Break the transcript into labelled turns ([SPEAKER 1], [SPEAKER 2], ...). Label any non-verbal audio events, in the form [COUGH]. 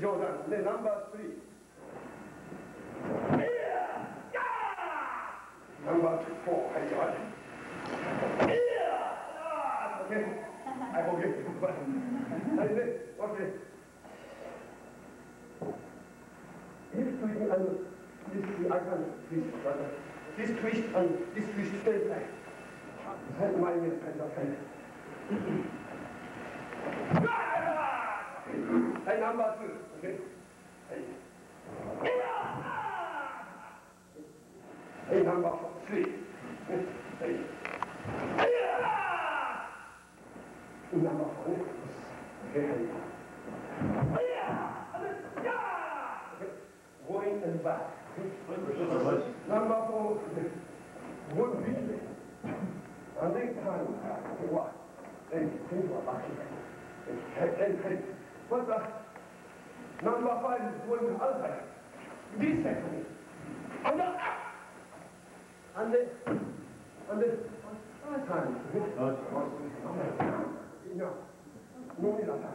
[SPEAKER 1] Jodan, the number three. Yeah. Yeah. Number four, I jodan. Yeah. Okay. I forget. [LAUGHS] okay. This twist and this twist, I can twist, brother. This twist and this twist, stay back. Help my hand, I can't. ナンバー2。Okay? はい。はい、ナンバー3。はい。ナンバー4ね。Okay, はい。Going and back. Number four. One beat. And then time. What? Then think about it. And, and, but the Number five is going to Alzheimer's. This second. And then, and then, and the, Alzheimer's. No, no need of that.